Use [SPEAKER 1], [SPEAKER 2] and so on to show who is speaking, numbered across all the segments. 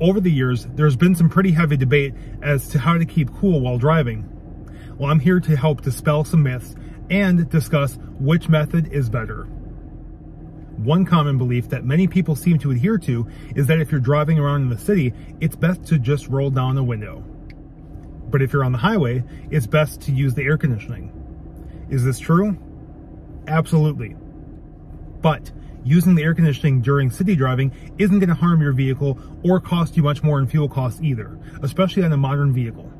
[SPEAKER 1] Over the years, there's been some pretty heavy debate as to how to keep cool while driving. Well, I'm here to help dispel some myths and discuss which method is better. One common belief that many people seem to adhere to is that if you're driving around in the city, it's best to just roll down the window. But if you're on the highway, it's best to use the air conditioning. Is this true? Absolutely. But using the air conditioning during city driving isn't going to harm your vehicle or cost you much more in fuel costs either, especially on a modern vehicle.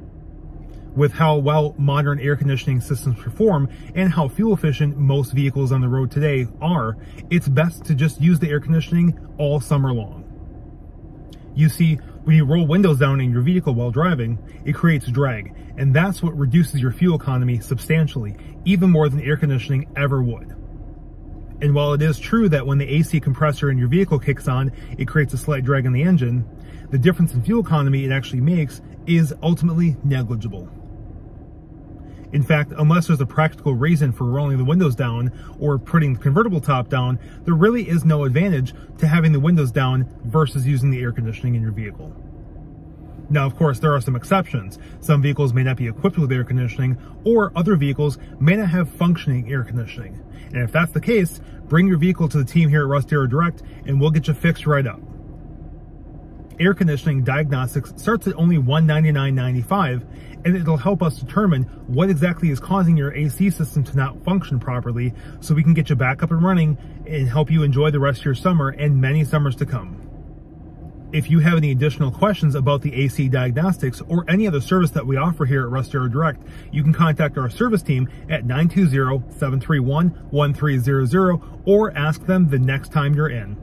[SPEAKER 1] With how well modern air conditioning systems perform and how fuel efficient most vehicles on the road today are, it's best to just use the air conditioning all summer long. You see, when you roll windows down in your vehicle while driving, it creates drag, and that's what reduces your fuel economy substantially, even more than air conditioning ever would. And while it is true that when the AC compressor in your vehicle kicks on, it creates a slight drag on the engine, the difference in fuel economy it actually makes is ultimately negligible. In fact, unless there's a practical reason for rolling the windows down or putting the convertible top down, there really is no advantage to having the windows down versus using the air conditioning in your vehicle. Now, of course, there are some exceptions. Some vehicles may not be equipped with air conditioning, or other vehicles may not have functioning air conditioning. And if that's the case, bring your vehicle to the team here at Russ Darrow Direct, and we'll get you fixed right up. Air conditioning diagnostics starts at only $199.95, and it'll help us determine what exactly is causing your AC system to not function properly so we can get you back up and running and help you enjoy the rest of your summer and many summers to come. If you have any additional questions about the AC diagnostics or any other service that we offer here at Rust Direct, you can contact our service team at 920-731-1300 or ask them the next time you're in.